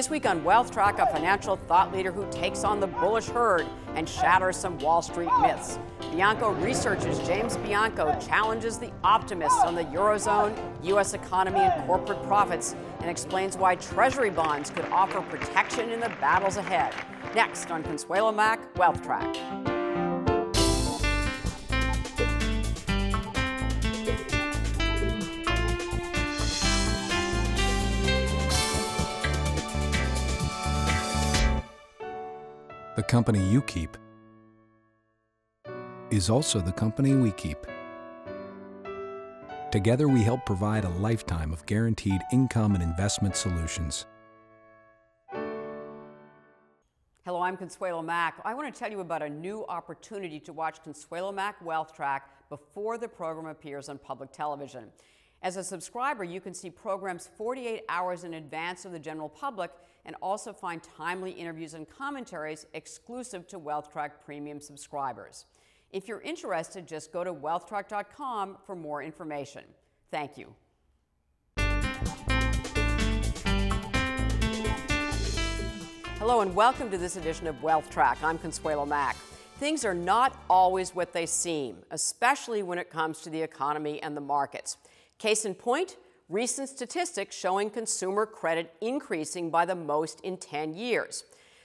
This week on Wealth Track, a financial thought leader who takes on the bullish herd and shatters some Wall Street myths. Bianco Research's James Bianco challenges the optimists on the Eurozone, U.S. economy, and corporate profits and explains why Treasury bonds could offer protection in the battles ahead. Next on Consuelo Mack Wealth Track. The company you keep is also the company we keep. Together, we help provide a lifetime of guaranteed income and investment solutions. Hello, I'm Consuelo Mack. I want to tell you about a new opportunity to watch Consuelo Mack Wealth Track before the program appears on public television. As a subscriber, you can see programs 48 hours in advance of the general public and also find timely interviews and commentaries exclusive to WealthTrack Premium subscribers. If you're interested, just go to wealthtrack.com for more information. Thank you. Hello and welcome to this edition of Wealth Track. I'm Consuelo Mack. Things are not always what they seem, especially when it comes to the economy and the markets. Case in point, recent statistics showing consumer credit increasing by the most in 10 years.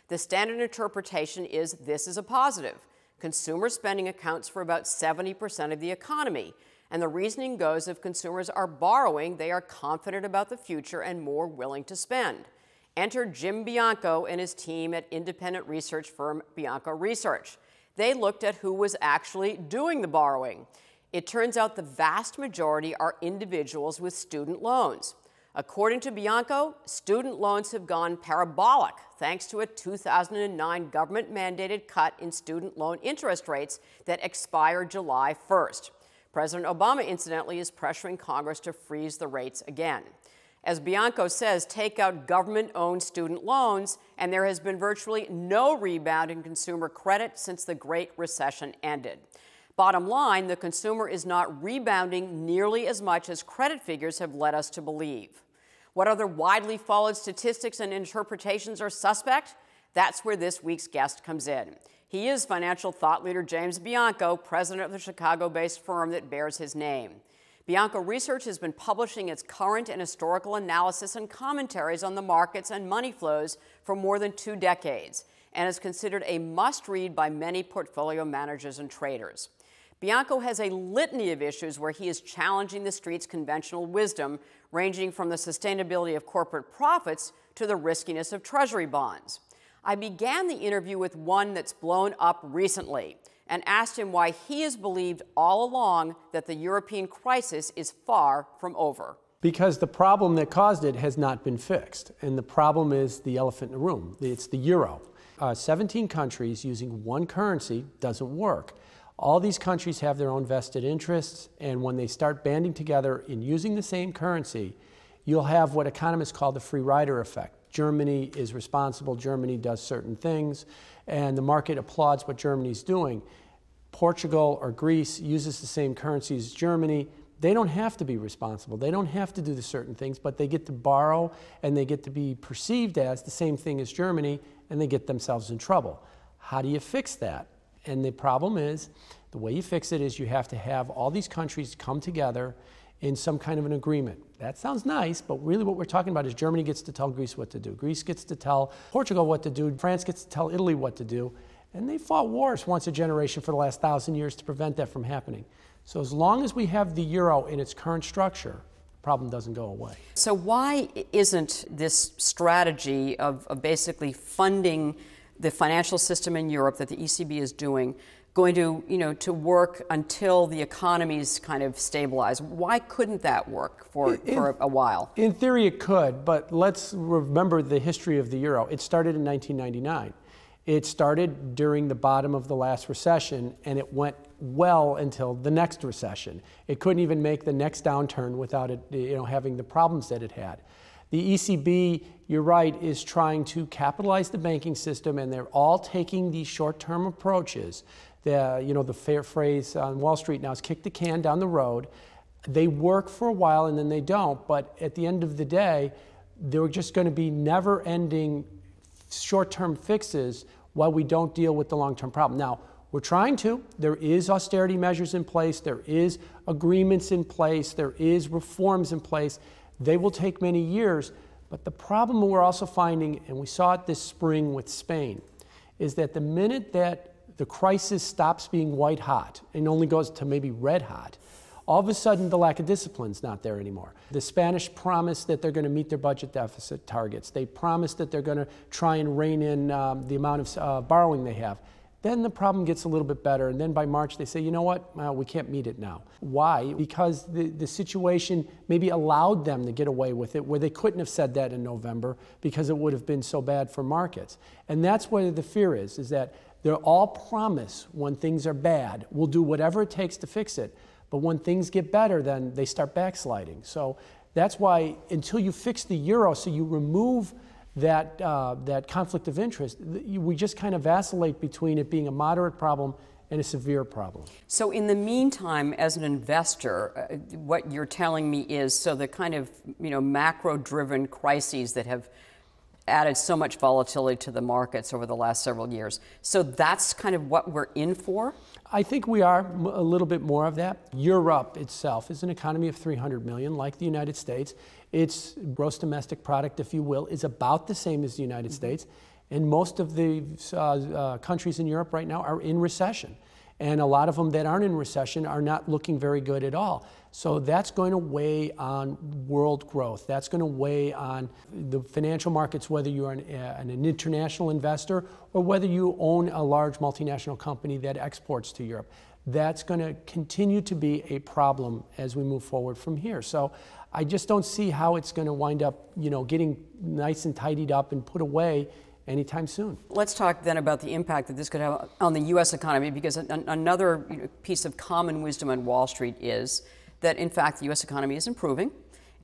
The standard interpretation is this is a positive. Consumer spending accounts for about 70% of the economy. And the reasoning goes if consumers are borrowing, they are confident about the future and more willing to spend. Enter Jim Bianco and his team at independent research firm Bianco Research. They looked at who was actually doing the borrowing. It turns out the vast majority are individuals with student loans. According to Bianco, student loans have gone parabolic thanks to a 2009 government mandated cut in student loan interest rates that expired July 1st. President Obama, incidentally, is pressuring Congress to freeze the rates again. As Bianco says, take out government owned student loans, and there has been virtually no rebound in consumer credit since the Great Recession ended. Bottom line, the consumer is not rebounding nearly as much as credit figures have led us to believe. What other widely followed statistics and interpretations are suspect? That's where this week's guest comes in. He is financial thought leader James Bianco, president of the Chicago based firm that bears his name. Bianco Research has been publishing its current and historical analysis and commentaries on the markets and money flows for more than two decades and is considered a must read by many portfolio managers and traders. Bianco has a litany of issues where he is challenging the street's conventional wisdom, ranging from the sustainability of corporate profits to the riskiness of treasury bonds. I began the interview with one that's blown up recently and asked him why he has believed all along that the European crisis is far from over. Because the problem that caused it has not been fixed. And the problem is the elephant in the room it's the euro. Uh, 17 countries using one currency doesn't work. All these countries have their own vested interests, and when they start banding together in using the same currency, you'll have what economists call the free rider effect. Germany is responsible, Germany does certain things, and the market applauds what Germany's doing. Portugal or Greece uses the same currency as Germany. They don't have to be responsible. They don't have to do the certain things, but they get to borrow and they get to be perceived as the same thing as Germany, and they get themselves in trouble. How do you fix that? And the problem is, the way you fix it is you have to have all these countries come together in some kind of an agreement. That sounds nice, but really what we're talking about is Germany gets to tell Greece what to do. Greece gets to tell Portugal what to do. France gets to tell Italy what to do. And they fought wars once a generation for the last thousand years to prevent that from happening. So as long as we have the euro in its current structure, the problem doesn't go away. So why isn't this strategy of, of basically funding the financial system in Europe that the ECB is doing going to, you know, to work until the economies kind of stabilize. Why couldn't that work for, in, for a while? In theory, it could, but let's remember the history of the euro. It started in 1999. It started during the bottom of the last recession, and it went well until the next recession. It couldn't even make the next downturn without it, you know, having the problems that it had. The ECB, you're right, is trying to capitalize the banking system, and they're all taking these short-term approaches. The, you know, the fair phrase on Wall Street now is kick the can down the road. They work for a while and then they don't, but at the end of the day, there are just going to be never ending short term fixes while we don't deal with the long term problem. Now, we're trying to. There is austerity measures in place, there is agreements in place, there is reforms in place. They will take many years, but the problem we're also finding, and we saw it this spring with Spain, is that the minute that the crisis stops being white hot and only goes to maybe red hot, all of a sudden the lack of discipline is not there anymore. The Spanish promise that they're going to meet their budget deficit targets. They promise that they're going to try and rein in um, the amount of uh, borrowing they have. Then the problem gets a little bit better, and then by March they say, you know what, well, we can't meet it now. Why? Because the, the situation maybe allowed them to get away with it where they couldn't have said that in November because it would have been so bad for markets. And that's where the fear is, is that they're all promise when things are bad, we'll do whatever it takes to fix it. But when things get better, then they start backsliding. So that's why until you fix the euro, so you remove that, uh, that conflict of interest, we just kind of vacillate between it being a moderate problem and a severe problem. So, in the meantime, as an investor, uh, what you're telling me is so the kind of you know macro driven crises that have added so much volatility to the markets over the last several years. So that's kind of what we're in for? I think we are a little bit more of that. Europe itself is an economy of 300 million, like the United States. Its gross domestic product, if you will, is about the same as the United mm-hmm. States. And most of the uh, uh, countries in Europe right now are in recession. And a lot of them that aren't in recession are not looking very good at all. So that's going to weigh on world growth. That's going to weigh on the financial markets, whether you're an, uh, an, international investor or whether you own a large multinational company that exports to Europe. That's going to continue to be a problem as we move forward from here. So I just don't see how it's going to wind up, you know, getting nice and tidied up and put away anytime soon. Let's talk then about the impact that this could have on the U.S. economy, because another piece of common wisdom on Wall Street is that, in fact, the U.S. economy is improving.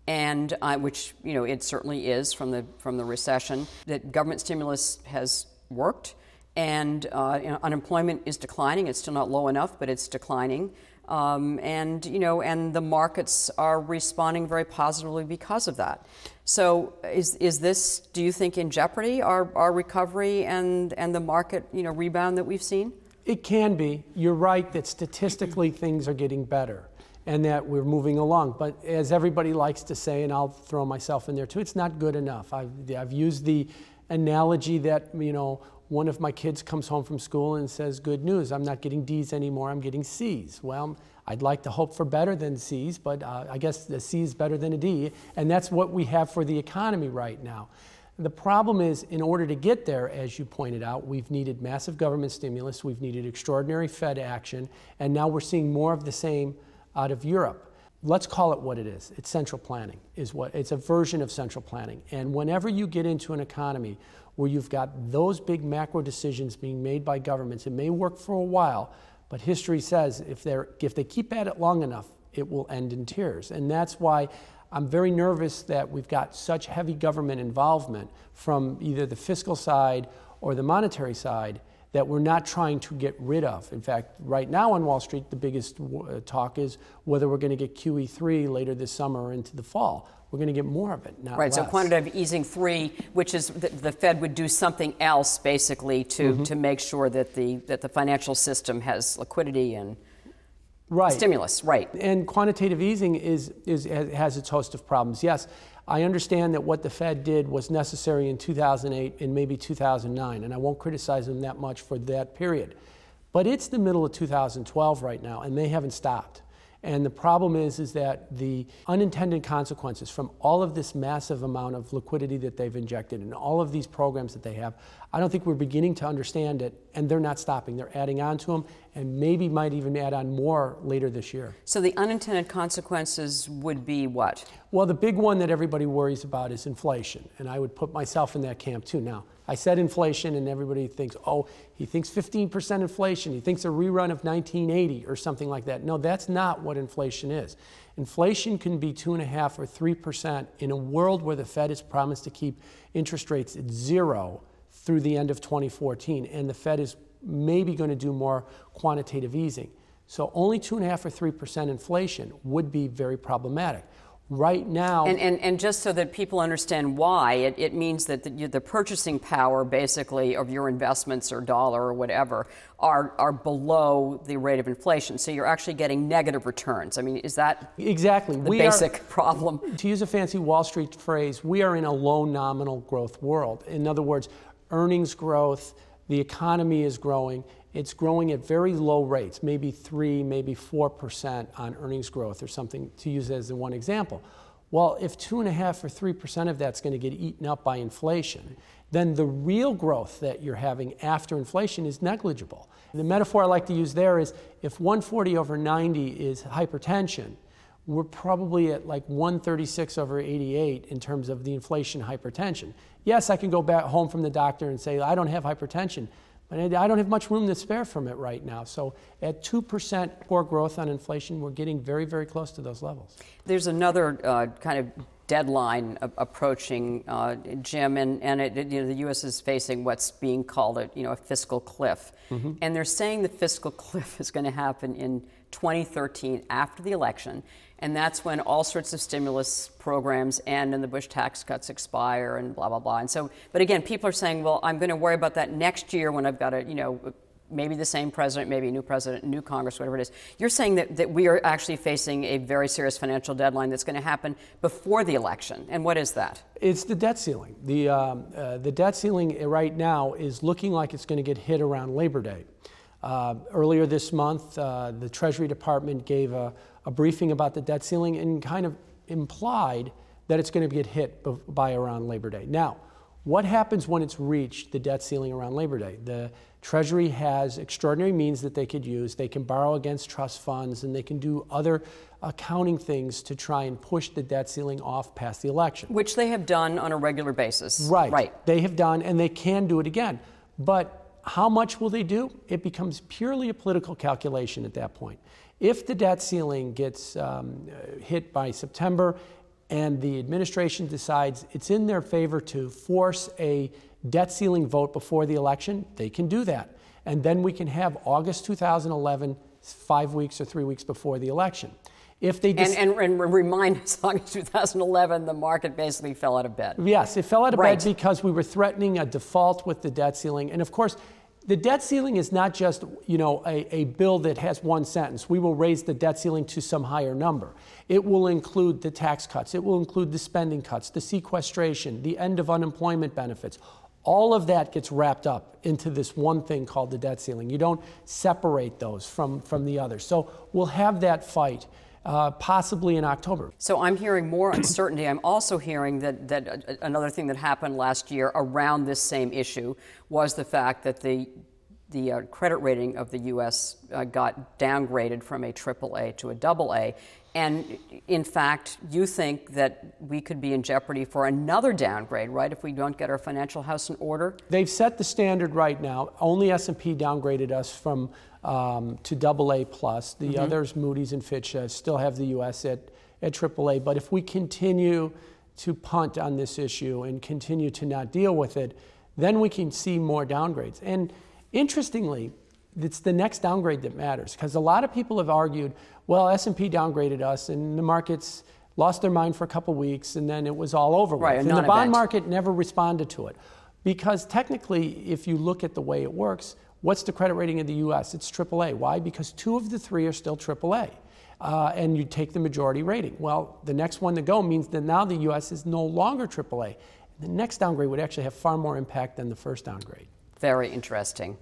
And uh, which you know it certainly is from the from the recession. That government stimulus has worked, and uh, you know, unemployment is declining. It's still not low enough, but it's declining. Um, and you know, and the markets are responding very positively because of that. So, is is this? Do you think in jeopardy our our recovery and and the market you know rebound that we've seen? It can be. You're right that statistically things are getting better and that we're moving along. But as everybody likes to say, and I'll throw myself in there too, it's not good enough. I've, I've used the analogy that you know one of my kids comes home from school and says, Good news, I'm not getting D's anymore, I'm getting C's. Well, I'd like to hope for better than C's, but uh, I guess the C is better than a D, and that's what we have for the economy right now. The problem is, in order to get there, as you pointed out, we've needed massive government stimulus, we've needed extraordinary Fed action, and now we're seeing more of the same out of Europe let's call it what it is. It's central planning is what it's a version of central planning. And whenever you get into an economy where you've got those big macro decisions being made by governments, it may work for a while, but history says if they're if they keep at it long enough, it will end in tears. And that's why I'm very nervous that we've got such heavy government involvement from either the fiscal side or the monetary side that we're not trying to get rid of. In fact, right now on Wall Street, the biggest uh, talk is whether we're going to get QE3 later this summer or into the fall. We're going to get more of it, not right. Less. So quantitative easing three, which is the, the Fed would do something else basically to, mm-hmm. to make sure that the that the financial system has liquidity and right. stimulus. Right. And quantitative easing is, is has its host of problems. Yes, I understand that what the Fed did was necessary in 2008 and maybe 2009, and I won't criticize them that much for that period. But it's the middle of 2012 right now, and they haven't stopped. And the problem is, is that the unintended consequences from all of this massive amount of liquidity that they've injected and all of these programs that they have, I don't think we're beginning to understand it, and they're not stopping. They're adding on to them, and maybe might even add on more later this year. So the unintended consequences would be what? Well, the big one that everybody worries about is inflation, and I would put myself in that camp too. Now, I said inflation, and everybody thinks, oh, he thinks 15% inflation. He thinks a rerun of 1980 or something like that. No, that's not what inflation is. Inflation can be 2.5 or 3% in a world where the Fed has promised to keep interest rates at zero through the end of 2014, and the Fed is maybe going to do more quantitative easing. So only 2.5 or 3% inflation would be very problematic. Right now, and, and, and just so that people understand why, it, it means that the, the purchasing power, basically, of your investments or dollar or whatever, are, are below the rate of inflation. So you're actually getting negative returns. I mean, is that exactly the we basic are, problem? To use a fancy Wall Street phrase, we are in a low nominal growth world. In other words, earnings growth, the economy is growing. It's growing at very low rates, maybe 3, maybe 4% on earnings growth or something, to use as the one example. Well, if 2.5 or 3% of that's going to get eaten up by inflation, then the real growth that you're having after inflation is negligible. The metaphor I like to use there is if 140 over 90 is hypertension, we're probably at like 136 over 88 in terms of the inflation hypertension. Yes, I can go back home from the doctor and say, I don't have hypertension, but I don't have much room to spare from it right now. So at 2% core growth on inflation, we're getting very, very close to those levels. There's another uh, kind of deadline approaching, uh, Jim, and, and it, you know, the U.S. is facing what's being called a, you know, a fiscal cliff. Mm-hmm. And they're saying the fiscal cliff is going to happen in 2013 after the election. And that's when all sorts of stimulus programs end and the Bush tax cuts expire and blah, blah, blah. And so, but again, people are saying, well, I'm going to worry about that next year when I've got a, you know, maybe the same president, maybe a new president, new Congress, whatever it is. You're saying that, that we are actually facing a very serious financial deadline that's going to happen before the election. And what is that? It's the debt ceiling. The, um, uh, the debt ceiling right now is looking like it's going to get hit around Labor Day. Uh, earlier this month, uh, the Treasury Department gave a, a, briefing about the debt ceiling and kind of implied that it's going to get hit by around Labor Day. Now, what happens when it's reached the debt ceiling around Labor Day? The Treasury has extraordinary means that they could use. They can borrow against trust funds and they can do other accounting things to try and push the debt ceiling off past the election. Which they have done on a regular basis. Right. Right. They have done, and they can do it again. But how much will they do? It becomes purely a political calculation at that point. If the debt ceiling gets um, hit by September and the administration decides it's in their favor to force a debt ceiling vote before the election, they can do that. And then we can have August 2011, five weeks or three weeks before the election. If they dis- and, and, and, remind us, August 2011, the market basically fell out of bed. Yes, it fell out of right. bed because we were threatening a default with the debt ceiling. And of course, the debt ceiling is not just you know a, a bill that has one sentence. We will raise the debt ceiling to some higher number. It will include the tax cuts. It will include the spending cuts the sequestration the end of unemployment benefits. All of that gets wrapped up into this one thing called the debt ceiling. You don't separate those from from the others so we'll have that fight uh, possibly in October. So I'm hearing more uncertainty. I'm also hearing that, that uh, another thing that happened last year around this same issue was the fact that the the uh, credit rating of the U.S. Uh, got downgraded from a AAA to a AA. And in fact, you think that we could be in jeopardy for another downgrade, right, if we don't get our financial house in order? They've set the standard right now. Only S&P downgraded us from um, to double A plus. The mm-hmm. others, Moody's and Fitch, uh, still have the U.S. at at AAA. But if we continue to punt on this issue and continue to not deal with it, then we can see more downgrades. And interestingly, it's the next downgrade that matters because a lot of people have argued, well, S&P downgraded us and the markets lost their mind for a couple weeks and then it was all over right, with. And the bond market never responded to it. Because technically, if you look at the way it works, What's the credit rating of the US? It's AAA. Why? Because two of the three are still AAA. Uh, and you take the majority rating. Well, the next one to go means that now the US is no longer AAA. The next downgrade would actually have far more impact than the first downgrade. Very interesting.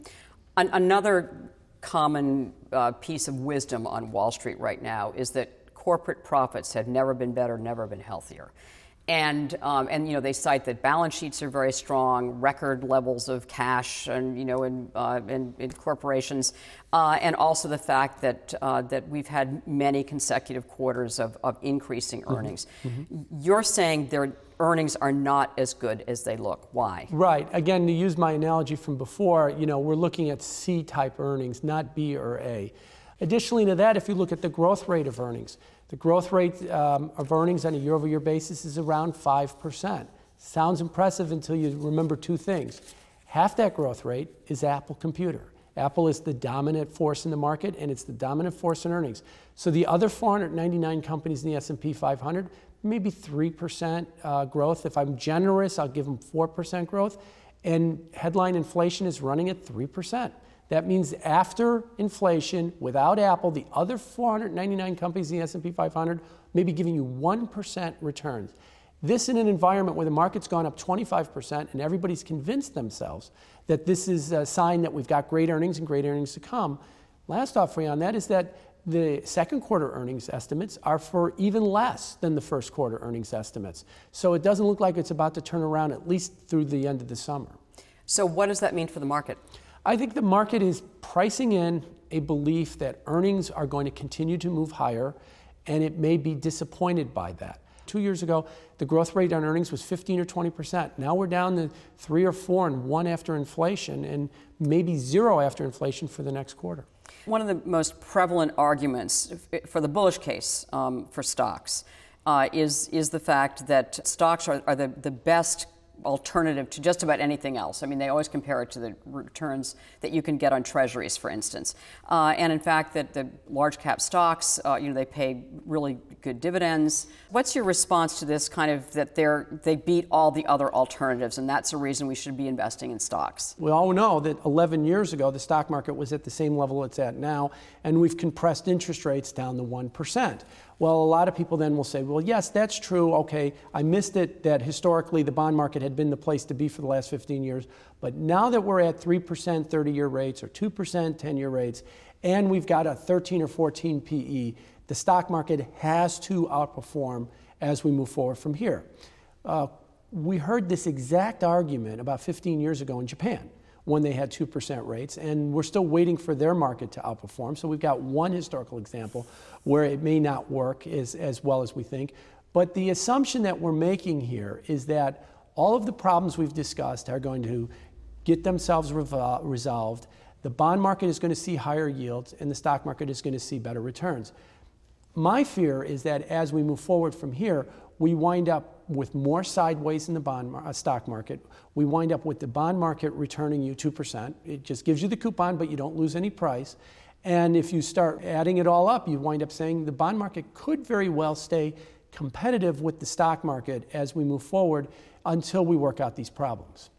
An- another common uh, piece of wisdom on Wall Street right now is that corporate profits have never been better, never been healthier. And, um, and you know they cite that balance sheets are very strong, record levels of cash, and you know in, uh, in, in corporations, uh, and also the fact that uh, that we've had many consecutive quarters of, of increasing mm-hmm. earnings. Mm-hmm. You're saying their earnings are not as good as they look. Why? Right. Again, to use my analogy from before, you know we're looking at C type earnings, not B or A. Additionally to that, if you look at the growth rate of earnings. The growth rate um, of earnings on a year over year basis is around 5%. Sounds impressive until you remember two things. Half that growth rate is Apple Computer. Apple is the dominant force in the market and it's the dominant force in earnings. So the other 499 companies in the S&P 500 maybe 3% uh, growth. If I'm generous, I'll give them 4% growth. And headline inflation is running at 3%. That means after inflation, without Apple, the other 499 companies in the S&P 500 may be giving you 1% returns. This in an environment where the market's gone up 25% and everybody's convinced themselves that this is a sign that we've got great earnings and great earnings to come. Last thought for you on that is that the second quarter earnings estimates are for even less than the first quarter earnings estimates. So it doesn't look like it's about to turn around at least through the end of the summer. So, what does that mean for the market? I think the market is pricing in a belief that earnings are going to continue to move higher, and it may be disappointed by that. Two years ago, the growth rate on earnings was 15 or 20 percent. Now we're down to three or four and one after inflation, and maybe zero after inflation for the next quarter. One of the most prevalent arguments for the bullish case um, for stocks uh, is, is the fact that stocks are, are the, the best alternative to just about anything else. I mean, they always compare it to the returns that you can get on treasuries, for instance. Uh, and in fact, that the large cap stocks, uh, you know, they pay really good dividends. What's your response to this kind of that they're they beat all the other alternatives, and that's a reason we should be investing in stocks? We all know that 11 years ago, the stock market was at the same level it's at now, and we've compressed interest rates down to 1%. Well, a lot of people then will say, well, yes, that's true. Okay, I missed it that historically the bond market had been the place to be for the last 15 years. But now that we're at 3% 30 year rates or 2% 10 year rates, and we've got a 13 or 14 PE, the stock market has to outperform as we move forward from here. Uh, we heard this exact argument about 15 years ago in Japan when they had 2% rates, and we're still waiting for their market to outperform. So we've got one historical example where it may not work as, as well as we think. But the assumption that we're making here is that all of the problems we've discussed are going to get themselves revol- resolved. The bond market is going to see higher yields, and the stock market is going to see better returns. My fear is that as we move forward from here, we wind up with more sideways in the bond uh, stock market. We wind up with the bond market returning you 2%. It just gives you the coupon, but you don't lose any price. And if you start adding it all up, you wind up saying the bond market could very well stay competitive with the stock market as we move forward until we work out these problems.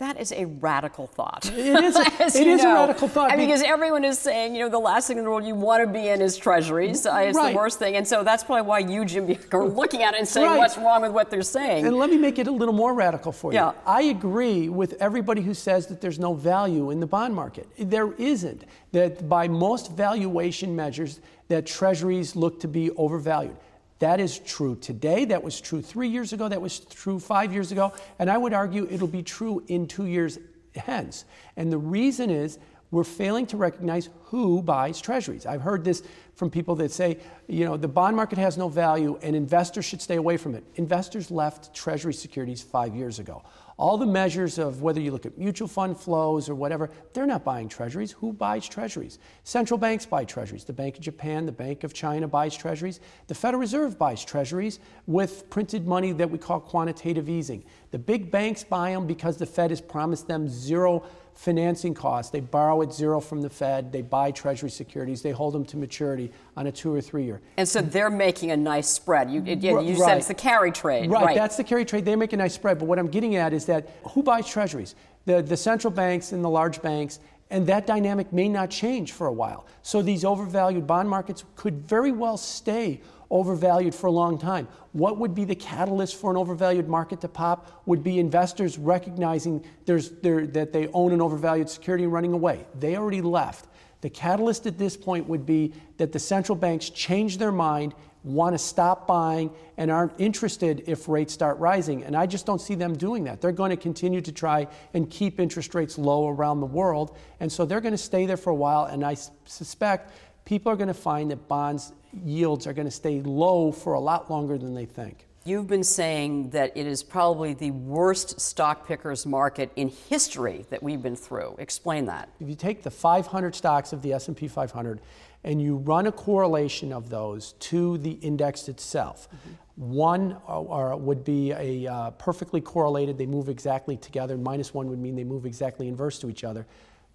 That is a radical thought. It is, a, it is a radical thought. I mean, because everyone is saying, you know, the last thing in the world you want to be in is treasuries. It's right. the worst thing. And so that's probably why you, Jim, are looking at it and saying right. what's wrong with what they're saying. And let me make it a little more radical for you. Yeah. I agree with everybody who says that there's no value in the bond market. There isn't. That by most valuation measures, that treasuries look to be overvalued. That is true today. That was true three years ago. That was true five years ago. And I would argue it'll be true in two years hence. And the reason is we're failing to recognize who buys treasuries. I've heard this from people that say, you know, the bond market has no value and investors should stay away from it. Investors left treasury securities five years ago. All the measures of whether you look at mutual fund flows or whatever, they're not buying treasuries. Who buys treasuries? Central banks buy treasuries. The Bank of Japan, the Bank of China buys treasuries. The Federal Reserve buys treasuries with printed money that we call quantitative easing. The big banks buy them because the Fed has promised them zero financing costs. They borrow at zero from the Fed, they buy Treasury securities, they hold them to maturity on a two or three year. And so they're making a nice spread. You, you right. said it's the carry trade. Right. right, that's the carry trade. They make a nice spread. But what I'm getting at is that who buys Treasuries? The, the central banks and the large banks. And that dynamic may not change for a while. So these overvalued bond markets could very well stay overvalued for a long time. What would be the catalyst for an overvalued market to pop? Would be investors recognizing that they own an overvalued security and running away. They already left. The catalyst at this point would be that the central banks change their mind, want to stop buying, and aren't interested if rates start rising. And I just don't see them doing that. They're going to continue to try and keep interest rates low around the world. And so they're going to stay there for a while. And I suspect people are going to find that bonds yields are going to stay low for a lot longer than they think. You've been saying that it is probably the worst stock pickers market in history that we've been through. Explain that. If you take the 500 stocks of the S&P 500 and you run a correlation of those to the index itself, mm-hmm. one uh, would be a uh, perfectly correlated, they move exactly together. Minus one would mean they move exactly inverse to each other.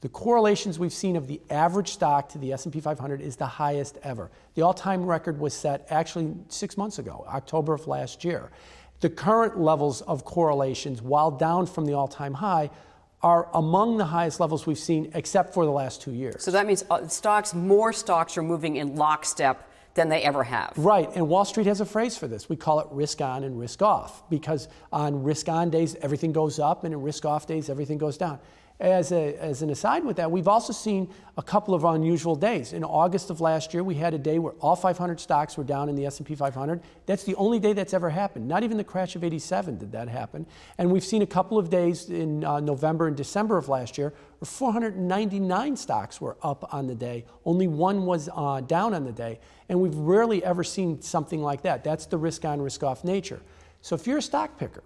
The correlations we've seen of the average stock to the S&P 500 is the highest ever. The all-time record was set actually 6 months ago, October of last year. The current levels of correlations, while down from the all-time high, are among the highest levels we've seen except for the last 2 years. So that means uh, stocks more stocks are moving in lockstep than they ever have. Right, and Wall Street has a phrase for this. We call it risk on and risk off because on risk on days everything goes up and in risk off days everything goes down. As, a, as an aside with that, we've also seen a couple of unusual days. In August of last year, we had a day where all 500 stocks were down in the S&P 500. That's the only day that's ever happened. Not even the crash of 87 did that happen. And we've seen a couple of days in uh, November and December of last year where 499 stocks were up on the day. Only one was uh, down on the day. And we've rarely ever seen something like that. That's the risk on, risk off nature. So if you're a stock picker,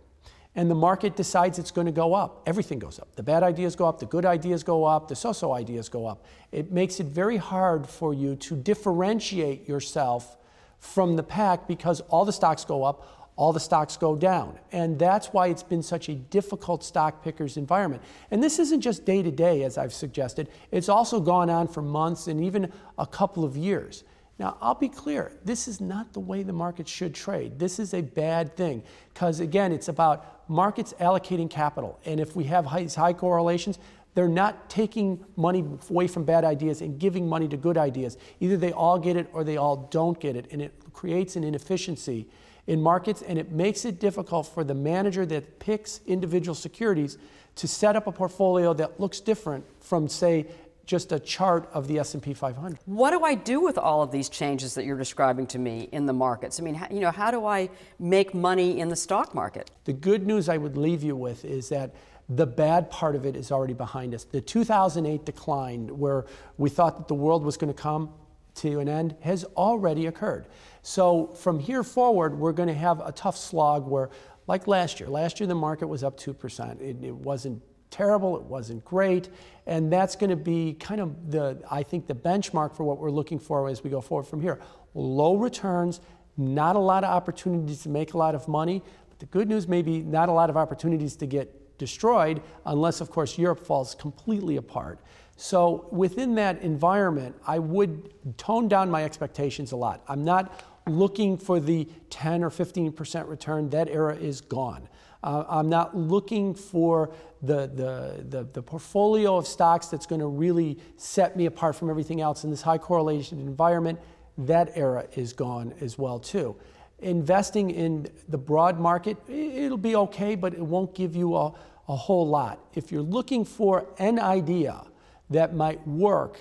and the market decides it's going to go up. Everything goes up. The bad ideas go up, the good ideas go up, the so so ideas go up. It makes it very hard for you to differentiate yourself from the pack because all the stocks go up, all the stocks go down. And that's why it's been such a difficult stock pickers environment. And this isn't just day to day, as I've suggested, it's also gone on for months and even a couple of years. Now, I'll be clear, this is not the way the market should trade. This is a bad thing because, again, it's about markets allocating capital. And if we have high, high correlations, they're not taking money away from bad ideas and giving money to good ideas. Either they all get it or they all don't get it. And it creates an inefficiency in markets and it makes it difficult for the manager that picks individual securities to set up a portfolio that looks different from, say, just a chart of the S&P 500. What do I do with all of these changes that you're describing to me in the markets? I mean, you know, how do I make money in the stock market? The good news I would leave you with is that the bad part of it is already behind us. The 2008 decline, where we thought that the world was going to come to an end, has already occurred. So from here forward, we're going to have a tough slog where, like last year, last year the market was up 2%. It, it wasn't terrible, it wasn't great, and that's going to be kind of the, I think, the benchmark for what we're looking for as we go forward from here. Low returns, not a lot of opportunities to make a lot of money, but the good news may be not a lot of opportunities to get destroyed, unless, of course, Europe falls completely apart. So within that environment, I would tone down my expectations a lot. I'm not looking for the 10 or 15% return. That era is gone. Uh, I'm not looking for the, the, the, the, portfolio of stocks that's going to really set me apart from everything else in this high correlation environment. That era is gone as well too. Investing in the broad market, it'll be okay, but it won't give you a, a whole lot. If you're looking for an idea that might work,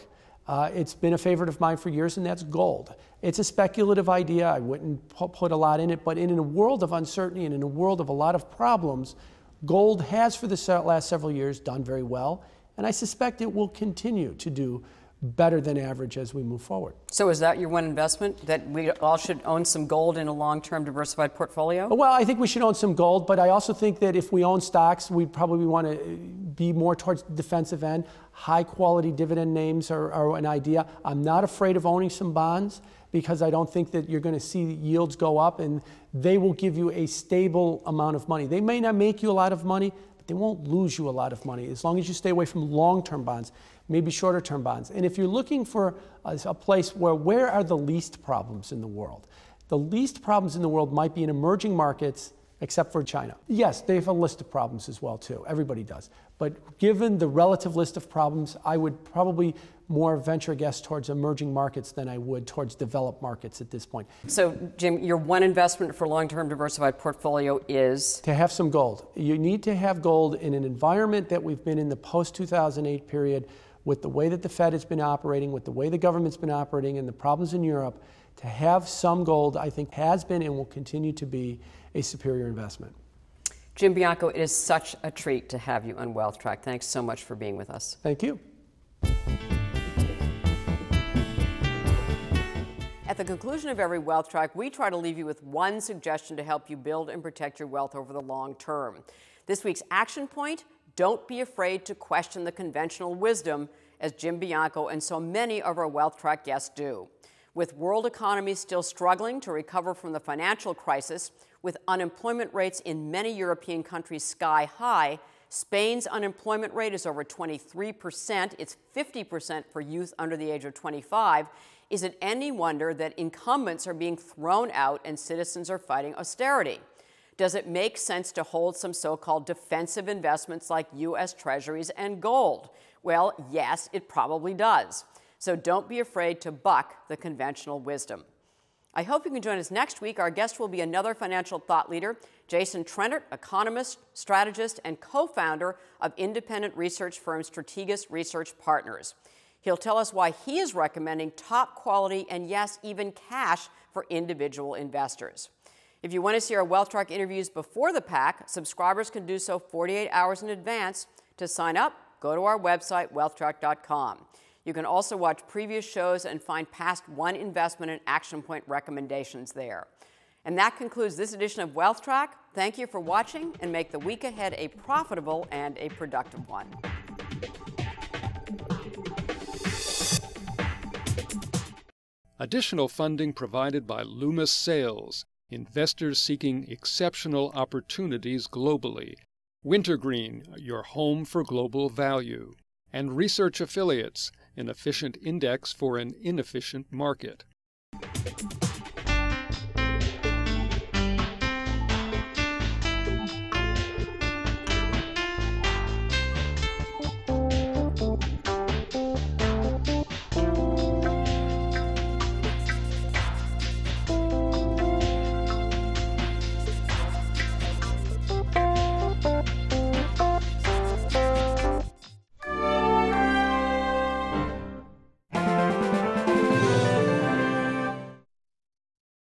uh, it's been a favorite of mine for years, and that's gold. It's a speculative idea. I wouldn't put a lot in it, but in a world of uncertainty and in a world of a lot of problems, gold has for the last several years done very well, and I suspect it will continue to do better than average as we move forward. So, is that your one investment that we all should own some gold in a long term diversified portfolio? Well, I think we should own some gold, but I also think that if we own stocks, we probably want to be more towards the defensive end. High quality dividend names are, are an idea. I'm not afraid of owning some bonds because I don't think that you're going to see yields go up and they will give you a stable amount of money. They may not make you a lot of money, they won't lose you a lot of money as long as you stay away from long term bonds maybe shorter term bonds. And if you're looking for a, a place where where are the least problems in the world? The least problems in the world might be in emerging markets except for China. Yes, they have a list of problems as well too. Everybody does. But given the relative list of problems, I would probably more venture guests towards emerging markets than I would towards developed markets at this point. So, Jim, your one investment for long-term diversified portfolio is to have some gold. You need to have gold in an environment that we've been in the post 2008 period with the way that the Fed has been operating, with the way the government's been operating, and the problems in Europe, to have some gold, I think, has been and will continue to be a superior investment. Jim Bianco, it is such a treat to have you on Wealth Track. Thanks so much for being with us. Thank you. The conclusion of every Wealth Track, we try to leave you with one suggestion to help you build and protect your wealth over the long term. This week's action point don't be afraid to question the conventional wisdom, as Jim Bianco and so many of our Wealth Track guests do. With world economies still struggling to recover from the financial crisis, with unemployment rates in many European countries sky high, Spain's unemployment rate is over 23%. It's 50% for youth under the age of 25. Is it any wonder that incumbents are being thrown out and citizens are fighting austerity? Does it make sense to hold some so called defensive investments like U.S. Treasuries and gold? Well, yes, it probably does. So don't be afraid to buck the conventional wisdom. I hope you can join us next week. Our guest will be another financial thought leader, Jason Trennert, economist, strategist, and co founder of independent research firm Strategas Research Partners. He'll tell us why he is recommending top quality and, yes, even cash for individual investors. If you want to see our Wealth Track interviews before the pack, subscribers can do so 48 hours in advance. To sign up, go to our website, wealthtrack.com. You can also watch previous shows and find past one investment and action point recommendations there. And that concludes this edition of Wealth Track. Thank you for watching and make the week ahead a profitable and a productive one. Additional funding provided by Loomis Sayles, investors seeking exceptional opportunities globally. Wintergreen, your home for global value. And research affiliates, an efficient index for an inefficient market.